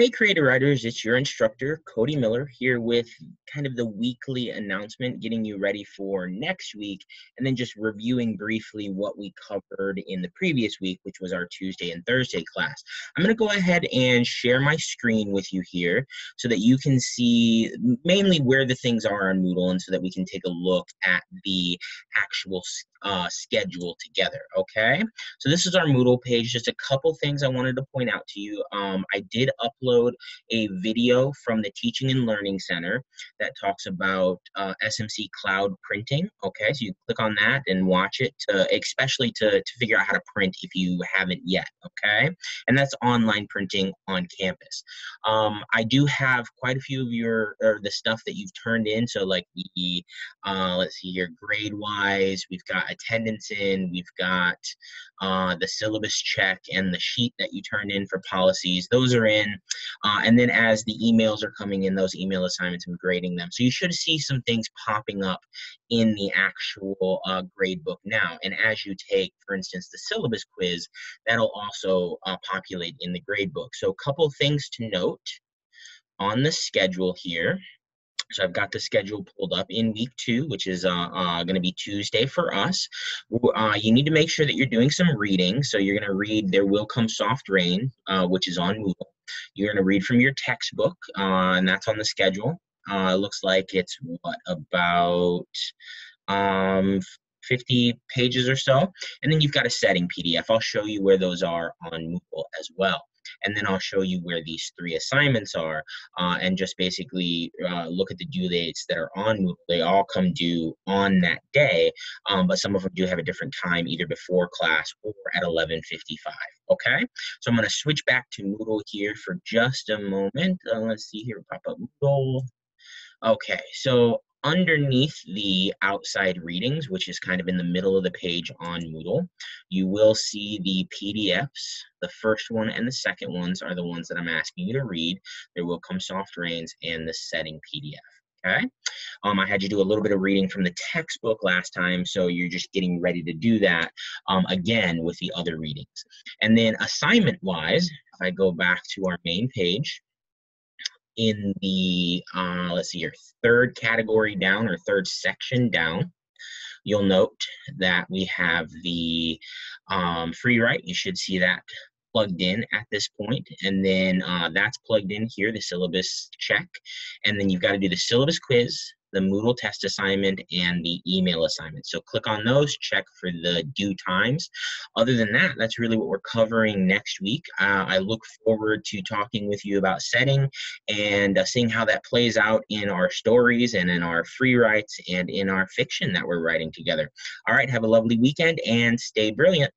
Hey, Creative Writers, it's your instructor, Cody Miller, here with kind of the weekly announcement, getting you ready for next week, and then just reviewing briefly what we covered in the previous week, which was our Tuesday and Thursday class. I'm going to go ahead and share my screen with you here so that you can see mainly where the things are on Moodle and so that we can take a look at the actual uh, schedule together, okay? So this is our Moodle page. Just a couple things I wanted to point out to you. Um, I did upload a video from the Teaching and Learning Center that talks about uh, SMC cloud printing, okay? So you click on that and watch it, to, especially to, to figure out how to print if you haven't yet, okay? And that's online printing on campus. Um, I do have quite a few of your, or the stuff that you've turned in, so like the, uh, let's see here, grade-wise, we've got attendance in, we've got uh, the syllabus check and the sheet that you turned in for policies. Those are in. Uh, and then as the emails are coming in, those email assignments, I'm grading them. So you should see some things popping up in the actual uh, grade book now. And as you take, for instance, the syllabus quiz, that'll also uh, populate in the grade book. So a couple things to note on the schedule here. So I've got the schedule pulled up in week two, which is uh, uh, going to be Tuesday for us. Uh, you need to make sure that you're doing some reading. So you're going to read There Will Come Soft Rain, uh, which is on Moodle. You're going to read from your textbook, uh, and that's on the schedule. Uh, it looks like it's what about um, 50 pages or so. And then you've got a setting PDF. I'll show you where those are on Moodle as well and then I'll show you where these three assignments are uh, and just basically uh, look at the due dates that are on Moodle. They all come due on that day, um, but some of them do have a different time, either before class or at 11.55, okay? So I'm gonna switch back to Moodle here for just a moment. Uh, let's see here, pop up Moodle. Okay, so underneath the outside readings, which is kind of in the middle of the page on Moodle, you will see the PDFs. The first one and the second ones are the ones that I'm asking you to read. There will come soft rains and the setting PDF. Okay. Um, I had you do a little bit of reading from the textbook last time, so you're just getting ready to do that um, again with the other readings. And then assignment wise, if I go back to our main page, in the, uh, let's see your third category down or third section down, you'll note that we have the um, free write. You should see that plugged in at this point and then uh, that's plugged in here the syllabus check and then you've got to do the syllabus quiz the Moodle test assignment, and the email assignment. So click on those, check for the due times. Other than that, that's really what we're covering next week. Uh, I look forward to talking with you about setting and uh, seeing how that plays out in our stories and in our free writes and in our fiction that we're writing together. All right, have a lovely weekend and stay brilliant.